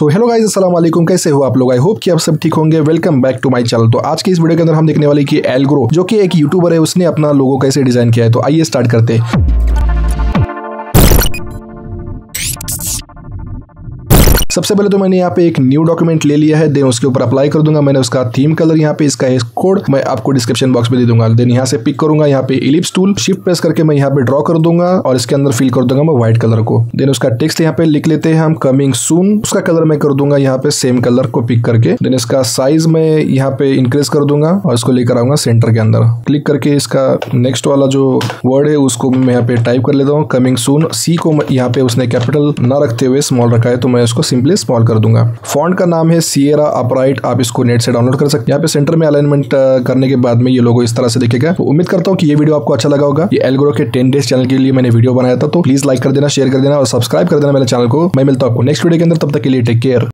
So hello guys Aslam कैसे हो आप लोग? आई होप कि आप सब ठीक होंगे. Welcome back to my channel तो आज के इस वीडियो के अंदर हम देखने वाले कि एलग्रो जो कि एक यूट्यूबर है, उसने अपना लोगो कैसे डिज़ाइन किया है? तो आइए स्टार्ट करते हैं। सबसे पहले तो मैंने यहाँ पे एक न्यू डॉक्यूमेंट ले लिया है देन उसके ऊपर अप्लाई कर दूँगा। मैंने उसका थीम कलर यहाँ पे, इसका कोड मैं आपको डिस्क्रिप्शन बॉक्स में दे दूँगा। देन यहाँ से पिक करूँगा, यहाँ पे इलिप्स टूल शिफ्ट प्रेस करके मैं यहाँ पे ड्रॉ कर दूँगा और इसके अंदर फिल कर दूँगा मैं व्हाइट कलर को। देन उसका टेक्स्ट यहाँ पे लिख लेते हैं हम कमिंग सून उसका कलर मैं कर दूँगा यहाँ पे सेम कलर को पिक करके। देन इसका साइज़ मैं यहाँ पे इंक्रीज कर दूँगा और इसको लेकर आऊँगा सेंटर के अंदर। क्लिक करके इसका नेक्स्ट वाला जो वर्ड है, उसको मैं यहाँ पे टाइप कर लेता हूँ। कमिंग सून सी को यहाँ पे उसने कैपिटल ना रखते हुए स्मॉल रखा है तो मैं इसको सिंपली स्मॉल कर दूँगा। फॉन्ट का नाम है सियरा अपराइट आप इसको नेट से डाउनलोड कर सकते हैं। यहाँ पे सेंटर में अलाइनमेंट करने के बाद में ये लोगो इस तरह से दिखेगा। तो उम्मीद करता हूँ कि ये वीडियो आपको अच्छा लगा होगा। ये एलग्रो के टेन डेज़ चैनल के लिए मैंने वीडियो बनाया था तो प्लीज़ लाइक कर देना शेयर कर देना और सब्सक्राइब कर देना मेरे चैनल को। मैं मिलता हूँ आपको नेक्स्ट वीडियो के अंदर, तब तक के लिए टेक केयर